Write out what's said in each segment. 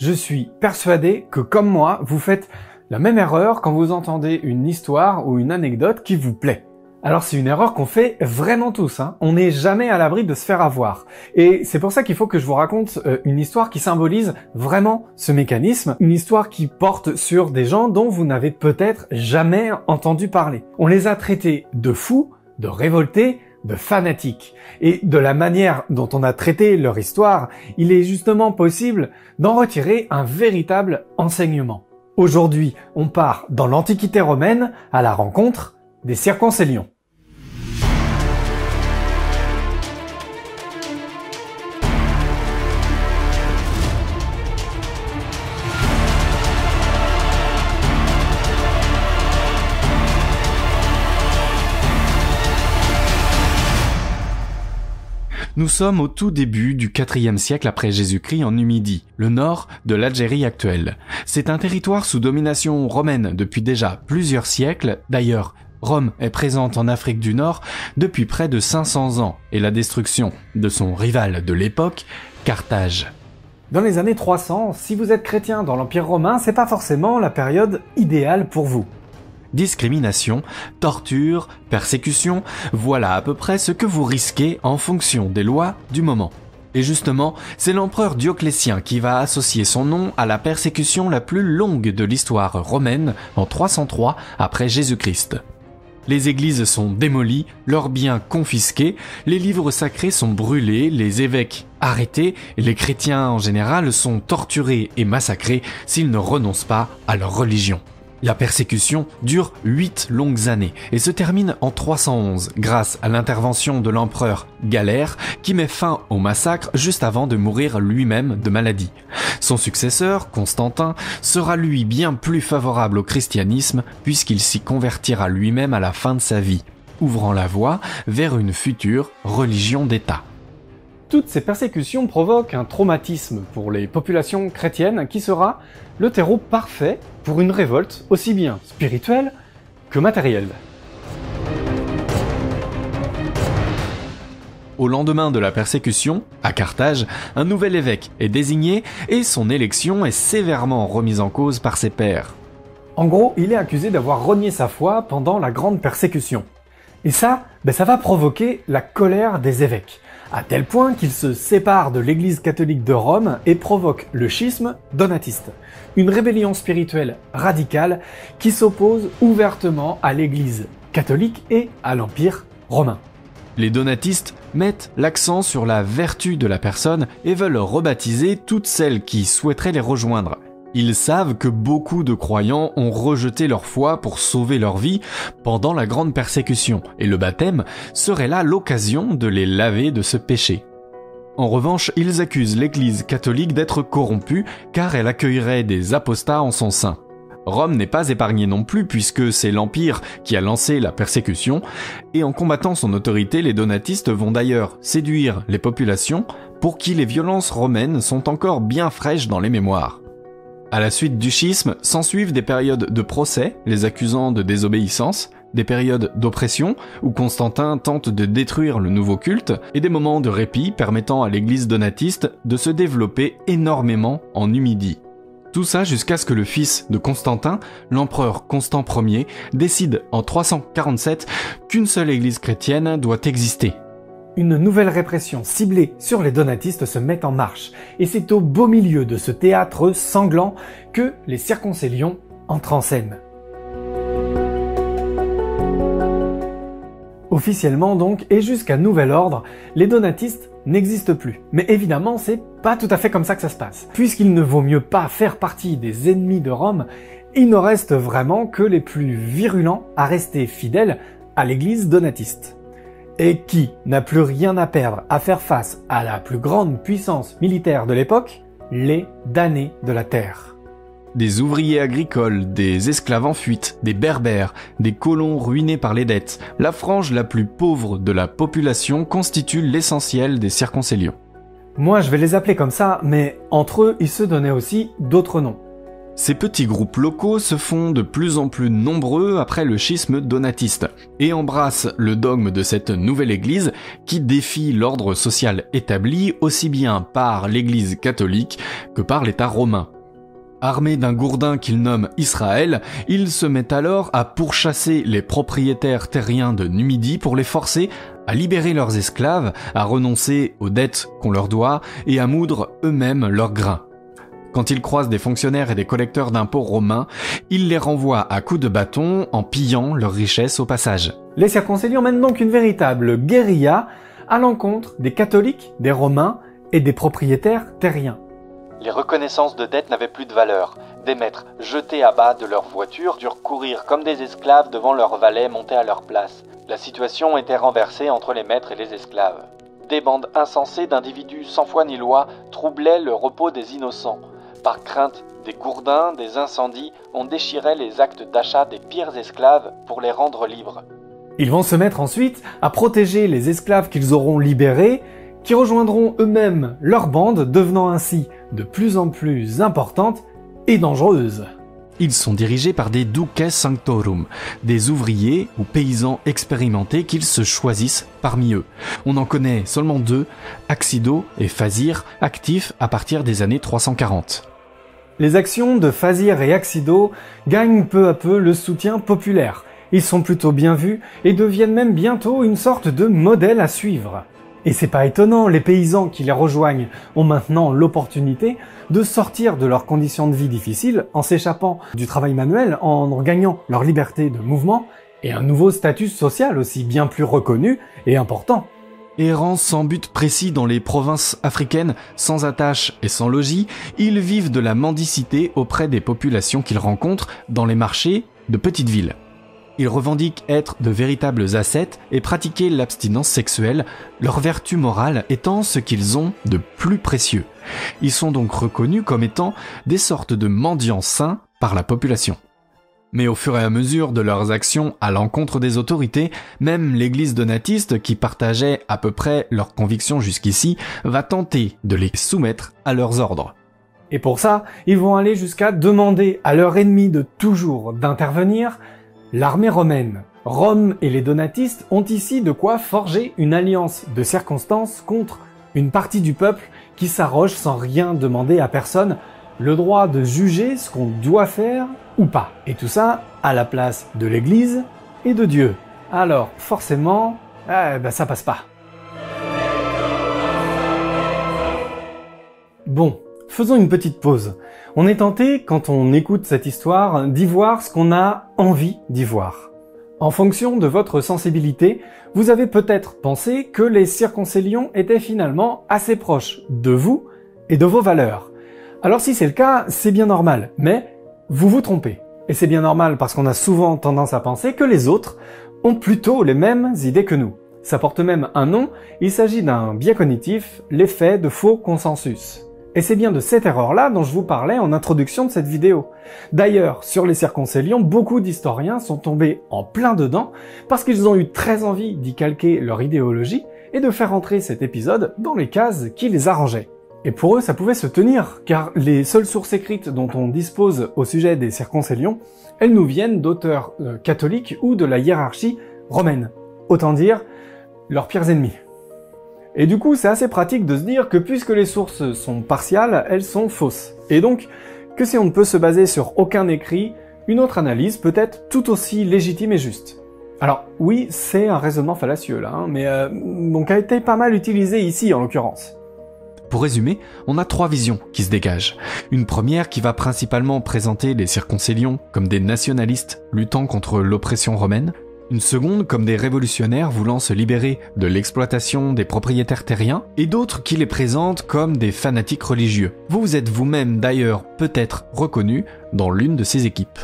Je suis persuadé que comme moi, vous faites la même erreur quand vous entendez une histoire ou une anecdote qui vous plaît. Alors c'est une erreur qu'on fait vraiment tous, hein. on n'est jamais à l'abri de se faire avoir. Et c'est pour ça qu'il faut que je vous raconte euh, une histoire qui symbolise vraiment ce mécanisme, une histoire qui porte sur des gens dont vous n'avez peut-être jamais entendu parler. On les a traités de fous, de révoltés, de fanatiques. Et de la manière dont on a traité leur histoire, il est justement possible d'en retirer un véritable enseignement. Aujourd'hui, on part dans l'Antiquité romaine à la rencontre des circoncélions. Nous sommes au tout début du IVe siècle après Jésus-Christ en Numidie, le nord de l'Algérie actuelle. C'est un territoire sous domination romaine depuis déjà plusieurs siècles. D'ailleurs, Rome est présente en Afrique du Nord depuis près de 500 ans et la destruction de son rival de l'époque, Carthage. Dans les années 300, si vous êtes chrétien dans l'Empire romain, c'est pas forcément la période idéale pour vous. Discrimination, torture, persécution, voilà à peu près ce que vous risquez en fonction des lois du moment. Et justement, c'est l'empereur Dioclétien qui va associer son nom à la persécution la plus longue de l'histoire romaine en 303 après Jésus-Christ. Les églises sont démolies, leurs biens confisqués, les livres sacrés sont brûlés, les évêques arrêtés, et les chrétiens en général sont torturés et massacrés s'ils ne renoncent pas à leur religion. La persécution dure huit longues années et se termine en 311 grâce à l'intervention de l'empereur Galère qui met fin au massacre juste avant de mourir lui-même de maladie. Son successeur, Constantin, sera lui bien plus favorable au christianisme puisqu'il s'y convertira lui-même à la fin de sa vie, ouvrant la voie vers une future religion d'État. Toutes ces persécutions provoquent un traumatisme pour les populations chrétiennes qui sera le terreau parfait pour une révolte aussi bien spirituelle que matérielle. Au lendemain de la persécution, à Carthage, un nouvel évêque est désigné et son élection est sévèrement remise en cause par ses pairs. En gros, il est accusé d'avoir renié sa foi pendant la grande persécution. Et ça, ben ça va provoquer la colère des évêques à tel point qu'il se sépare de l'Église catholique de Rome et provoque le schisme donatiste, une rébellion spirituelle radicale qui s'oppose ouvertement à l'Église catholique et à l'Empire romain. Les donatistes mettent l'accent sur la vertu de la personne et veulent rebaptiser toutes celles qui souhaiteraient les rejoindre. Ils savent que beaucoup de croyants ont rejeté leur foi pour sauver leur vie pendant la grande persécution, et le baptême serait là l'occasion de les laver de ce péché. En revanche, ils accusent l'Église catholique d'être corrompue car elle accueillerait des apostats en son sein. Rome n'est pas épargnée non plus puisque c'est l'Empire qui a lancé la persécution, et en combattant son autorité, les donatistes vont d'ailleurs séduire les populations pour qui les violences romaines sont encore bien fraîches dans les mémoires. À la suite du schisme, s'ensuivent des périodes de procès, les accusant de désobéissance, des périodes d'oppression, où Constantin tente de détruire le nouveau culte, et des moments de répit permettant à l'église donatiste de se développer énormément en Numidie. Tout ça jusqu'à ce que le fils de Constantin, l'empereur Constant Ier, décide en 347 qu'une seule église chrétienne doit exister, une nouvelle répression ciblée sur les donatistes se met en marche, et c'est au beau milieu de ce théâtre sanglant que les circoncélions entrent en scène. Officiellement donc, et jusqu'à nouvel ordre, les donatistes n'existent plus. Mais évidemment, c'est pas tout à fait comme ça que ça se passe. Puisqu'il ne vaut mieux pas faire partie des ennemis de Rome, il ne reste vraiment que les plus virulents à rester fidèles à l'église donatiste et qui n'a plus rien à perdre à faire face à la plus grande puissance militaire de l'époque, les damnés de la terre. Des ouvriers agricoles, des esclaves en fuite, des berbères, des colons ruinés par les dettes, la frange la plus pauvre de la population constitue l'essentiel des circoncélions. Moi je vais les appeler comme ça, mais entre eux ils se donnaient aussi d'autres noms. Ces petits groupes locaux se font de plus en plus nombreux après le schisme donatiste et embrassent le dogme de cette nouvelle église qui défie l'ordre social établi aussi bien par l'église catholique que par l'état romain. Armé d'un gourdin qu'il nomme Israël, il se met alors à pourchasser les propriétaires terriens de Numidie pour les forcer à libérer leurs esclaves, à renoncer aux dettes qu'on leur doit et à moudre eux-mêmes leurs grains. Quand il croise des fonctionnaires et des collecteurs d'impôts romains, il les renvoie à coups de bâton en pillant leurs richesses au passage. Les circoncilions mènent donc une véritable guérilla à l'encontre des catholiques, des romains et des propriétaires terriens. Les reconnaissances de dettes n'avaient plus de valeur. Des maîtres, jetés à bas de leur voiture, durent courir comme des esclaves devant leurs valets montés à leur place. La situation était renversée entre les maîtres et les esclaves. Des bandes insensées d'individus sans foi ni loi troublaient le repos des innocents. Par crainte des gourdins, des incendies, on déchirait les actes d'achat des pires esclaves pour les rendre libres. Ils vont se mettre ensuite à protéger les esclaves qu'ils auront libérés, qui rejoindront eux-mêmes leur bande, devenant ainsi de plus en plus importantes et dangereuses. Ils sont dirigés par des duces sanctorum, des ouvriers ou paysans expérimentés qu'ils se choisissent parmi eux. On en connaît seulement deux, Axido et Fazir, actifs à partir des années 340 les actions de Fazir et Axido gagnent peu à peu le soutien populaire. Ils sont plutôt bien vus et deviennent même bientôt une sorte de modèle à suivre. Et c'est pas étonnant, les paysans qui les rejoignent ont maintenant l'opportunité de sortir de leurs conditions de vie difficiles en s'échappant du travail manuel, en gagnant leur liberté de mouvement et un nouveau statut social aussi bien plus reconnu et important. Errant sans but précis dans les provinces africaines, sans attache et sans logis, ils vivent de la mendicité auprès des populations qu'ils rencontrent dans les marchés de petites villes. Ils revendiquent être de véritables ascètes et pratiquer l'abstinence sexuelle, leur vertu morale étant ce qu'ils ont de plus précieux. Ils sont donc reconnus comme étant des sortes de mendiants saints par la population. Mais au fur et à mesure de leurs actions à l'encontre des autorités, même l'église donatiste, qui partageait à peu près leurs convictions jusqu'ici, va tenter de les soumettre à leurs ordres. Et pour ça, ils vont aller jusqu'à demander à leur ennemi de toujours d'intervenir, l'armée romaine. Rome et les donatistes ont ici de quoi forger une alliance de circonstances contre une partie du peuple qui s'arroge sans rien demander à personne le droit de juger ce qu'on doit faire ou pas. Et tout ça à la place de l'Église et de Dieu. Alors forcément, eh ben, ça passe pas. Bon, faisons une petite pause. On est tenté, quand on écoute cette histoire, d'y voir ce qu'on a envie d'y voir. En fonction de votre sensibilité, vous avez peut-être pensé que les circoncilions étaient finalement assez proches de vous et de vos valeurs. Alors si c'est le cas, c'est bien normal, mais vous vous trompez. Et c'est bien normal parce qu'on a souvent tendance à penser que les autres ont plutôt les mêmes idées que nous. Ça porte même un nom, il s'agit d'un biais cognitif, l'effet de faux consensus. Et c'est bien de cette erreur-là dont je vous parlais en introduction de cette vidéo. D'ailleurs, sur les circoncilions, beaucoup d'historiens sont tombés en plein dedans parce qu'ils ont eu très envie d'y calquer leur idéologie et de faire entrer cet épisode dans les cases qui les arrangeaient. Et pour eux, ça pouvait se tenir, car les seules sources écrites dont on dispose au sujet des circoncilions, elles nous viennent d'auteurs euh, catholiques ou de la hiérarchie romaine. Autant dire, leurs pires ennemis. Et du coup, c'est assez pratique de se dire que puisque les sources sont partiales, elles sont fausses. Et donc, que si on ne peut se baser sur aucun écrit, une autre analyse peut être tout aussi légitime et juste. Alors oui, c'est un raisonnement fallacieux là, hein, mais euh, donc a été pas mal utilisé ici en l'occurrence. Pour résumer, on a trois visions qui se dégagent. Une première qui va principalement présenter les circoncilions comme des nationalistes luttant contre l'oppression romaine, une seconde comme des révolutionnaires voulant se libérer de l'exploitation des propriétaires terriens, et d'autres qui les présentent comme des fanatiques religieux. Vous vous êtes vous-même d'ailleurs peut-être reconnu dans l'une de ces équipes.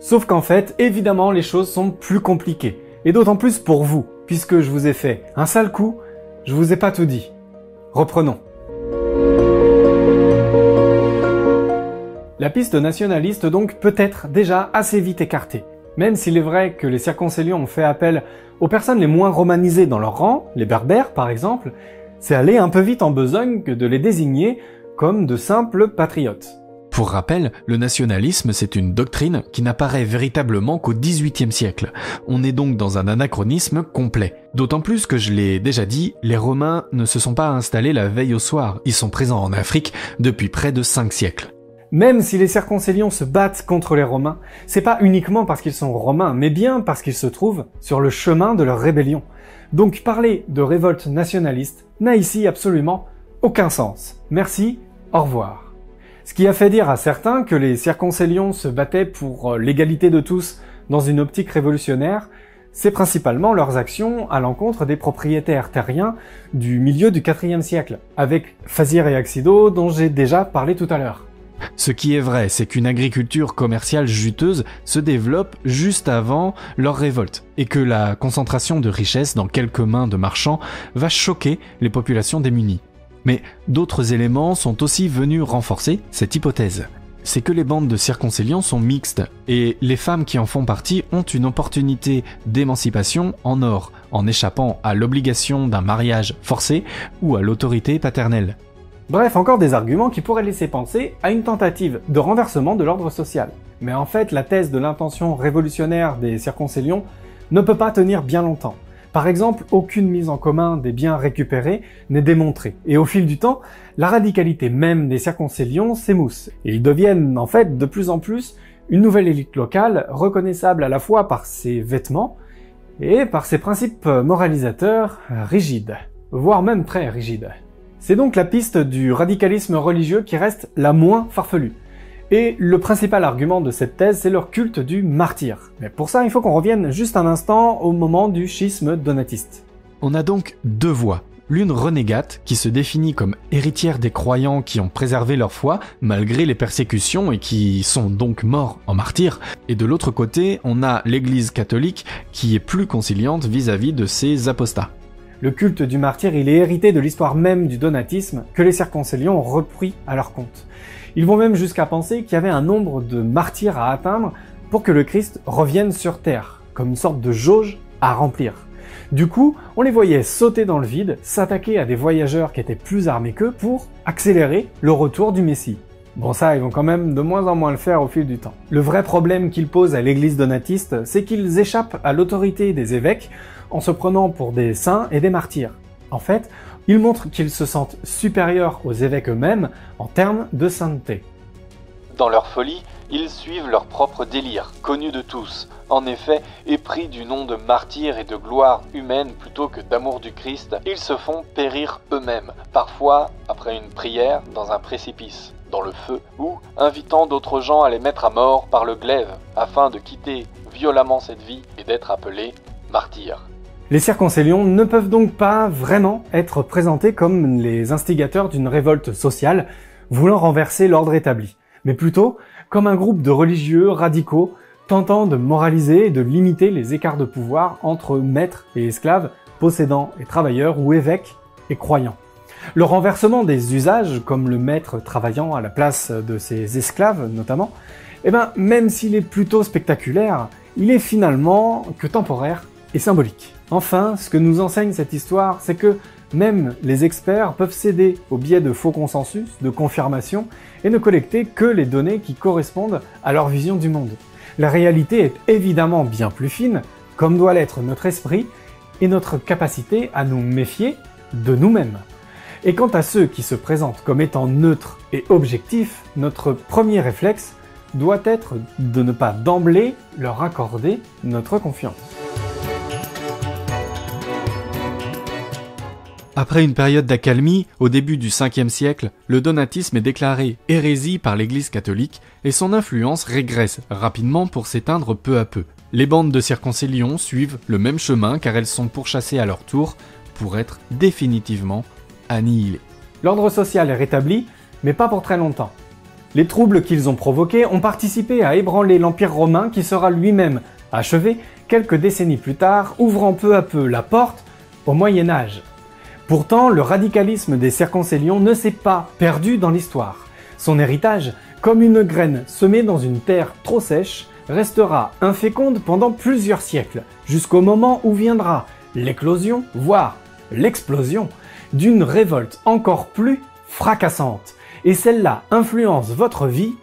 Sauf qu'en fait, évidemment, les choses sont plus compliquées. Et d'autant plus pour vous, puisque je vous ai fait un sale coup, je vous ai pas tout dit. Reprenons. La piste nationaliste donc peut être déjà assez vite écartée. Même s'il est vrai que les circoncilions ont fait appel aux personnes les moins romanisées dans leur rang, les berbères par exemple, c'est aller un peu vite en besogne que de les désigner comme de simples patriotes. Pour rappel, le nationalisme, c'est une doctrine qui n'apparaît véritablement qu'au XVIIIe siècle. On est donc dans un anachronisme complet. D'autant plus que je l'ai déjà dit, les Romains ne se sont pas installés la veille au soir, ils sont présents en Afrique depuis près de 5 siècles. Même si les circoncilions se battent contre les Romains, c'est pas uniquement parce qu'ils sont romains, mais bien parce qu'ils se trouvent sur le chemin de leur rébellion. Donc parler de révolte nationaliste n'a ici absolument aucun sens. Merci, au revoir. Ce qui a fait dire à certains que les circoncilions se battaient pour euh, l'égalité de tous dans une optique révolutionnaire, c'est principalement leurs actions à l'encontre des propriétaires terriens du milieu du IVe siècle, avec Fazir et Axido dont j'ai déjà parlé tout à l'heure. Ce qui est vrai, c'est qu'une agriculture commerciale juteuse se développe juste avant leur révolte, et que la concentration de richesses dans quelques mains de marchands va choquer les populations démunies. Mais d'autres éléments sont aussi venus renforcer cette hypothèse. C'est que les bandes de circonciliants sont mixtes, et les femmes qui en font partie ont une opportunité d'émancipation en or, en échappant à l'obligation d'un mariage forcé ou à l'autorité paternelle. Bref, encore des arguments qui pourraient laisser penser à une tentative de renversement de l'ordre social. Mais en fait, la thèse de l'intention révolutionnaire des circoncilions ne peut pas tenir bien longtemps. Par exemple, aucune mise en commun des biens récupérés n'est démontrée. Et au fil du temps, la radicalité même des circoncilions s'émousse. Ils deviennent en fait de plus en plus une nouvelle élite locale reconnaissable à la fois par ses vêtements et par ses principes moralisateurs rigides, voire même très rigides. C'est donc la piste du radicalisme religieux qui reste la moins farfelue. Et le principal argument de cette thèse, c'est leur culte du martyr. Mais pour ça, il faut qu'on revienne juste un instant au moment du schisme donatiste. On a donc deux voies. L'une renégate, qui se définit comme héritière des croyants qui ont préservé leur foi malgré les persécutions et qui sont donc morts en martyrs. Et de l'autre côté, on a l'église catholique qui est plus conciliante vis-à-vis -vis de ces apostats. Le culte du martyr, il est hérité de l'histoire même du donatisme que les circoncilions ont repris à leur compte. Ils vont même jusqu'à penser qu'il y avait un nombre de martyrs à atteindre pour que le Christ revienne sur terre, comme une sorte de jauge à remplir. Du coup, on les voyait sauter dans le vide, s'attaquer à des voyageurs qui étaient plus armés qu'eux pour accélérer le retour du Messie. Bon ça, ils vont quand même de moins en moins le faire au fil du temps. Le vrai problème qu'ils posent à l'église donatiste, c'est qu'ils échappent à l'autorité des évêques en se prenant pour des saints et des martyrs. En fait, ils montrent qu'ils se sentent supérieurs aux évêques eux-mêmes en termes de sainteté. Dans leur folie, ils suivent leur propre délire, connu de tous. En effet, épris du nom de martyrs et de gloire humaine plutôt que d'amour du Christ, ils se font périr eux-mêmes, parfois après une prière dans un précipice, dans le feu, ou invitant d'autres gens à les mettre à mort par le glaive, afin de quitter violemment cette vie et d'être appelés martyrs. Les circoncilions ne peuvent donc pas vraiment être présentés comme les instigateurs d'une révolte sociale voulant renverser l'ordre établi, mais plutôt comme un groupe de religieux radicaux tentant de moraliser et de limiter les écarts de pouvoir entre maîtres et esclaves, possédants et travailleurs ou évêques et croyants. Le renversement des usages, comme le maître travaillant à la place de ses esclaves notamment, eh ben, même s'il est plutôt spectaculaire, il est finalement que temporaire et symbolique. Enfin, ce que nous enseigne cette histoire, c'est que même les experts peuvent céder au biais de faux consensus, de confirmation, et ne collecter que les données qui correspondent à leur vision du monde. La réalité est évidemment bien plus fine, comme doit l'être notre esprit et notre capacité à nous méfier de nous-mêmes. Et quant à ceux qui se présentent comme étant neutres et objectifs, notre premier réflexe doit être de ne pas d'emblée leur accorder notre confiance. Après une période d'accalmie, au début du 5e siècle, le donatisme est déclaré hérésie par l'Église catholique et son influence régresse rapidement pour s'éteindre peu à peu. Les bandes de circoncilion suivent le même chemin car elles sont pourchassées à leur tour pour être définitivement L'ordre social est rétabli, mais pas pour très longtemps. Les troubles qu'ils ont provoqués ont participé à ébranler l'Empire romain qui sera lui-même achevé quelques décennies plus tard, ouvrant peu à peu la porte au Moyen Âge. Pourtant, le radicalisme des circoncilions ne s'est pas perdu dans l'histoire. Son héritage, comme une graine semée dans une terre trop sèche, restera inféconde pendant plusieurs siècles, jusqu'au moment où viendra l'éclosion, voire l'explosion, d'une révolte encore plus fracassante. Et celle-là influence votre vie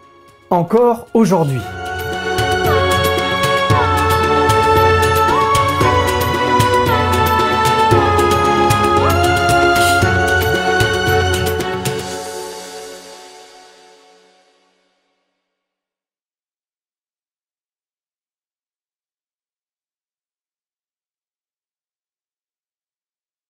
encore aujourd'hui.